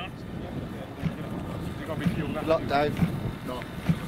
on. You've got to be fueled up. Lockdown. Not.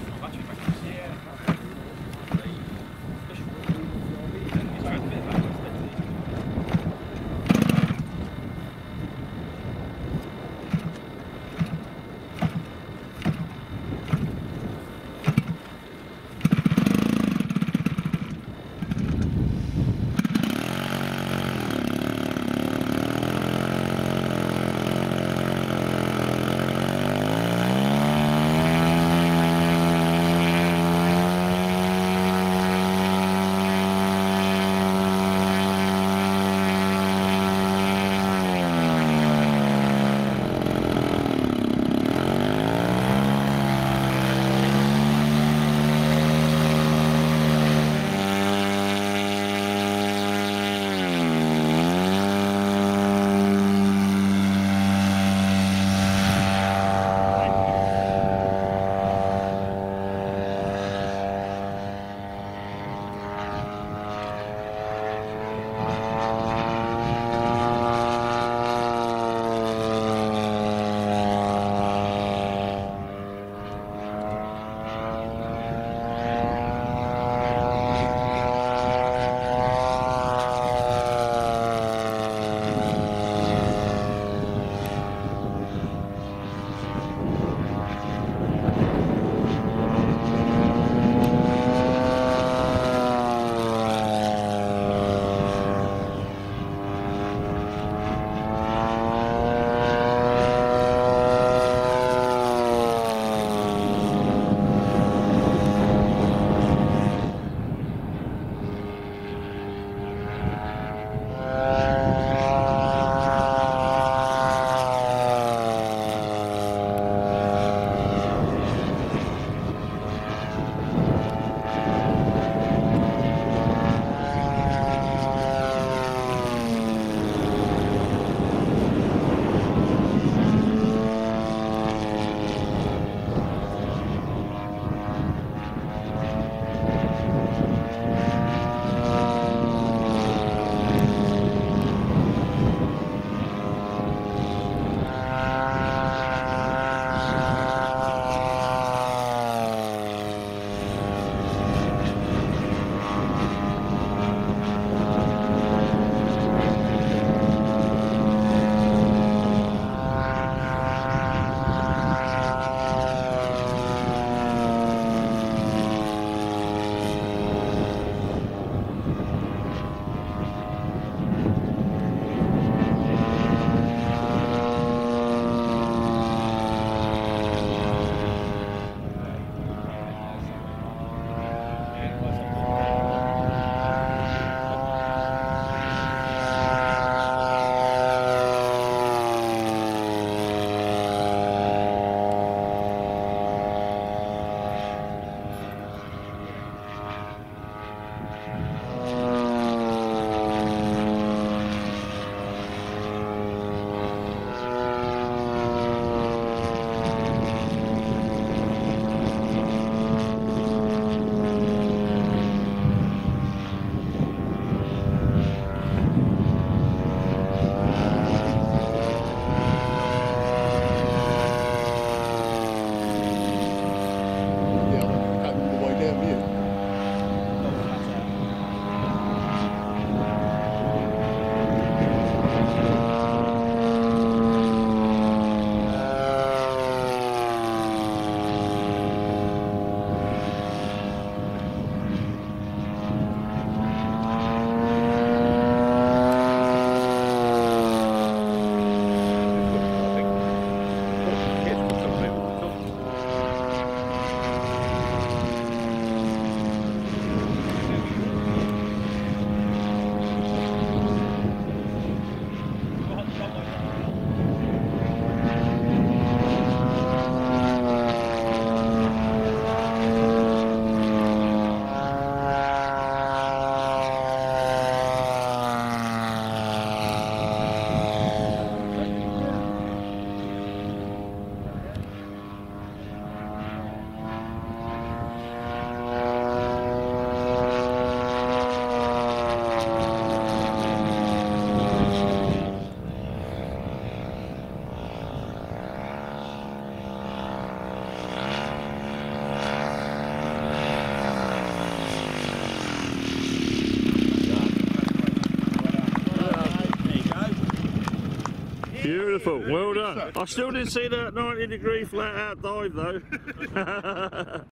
Beautiful, well done. I still didn't see that 90 degree flat out dive though.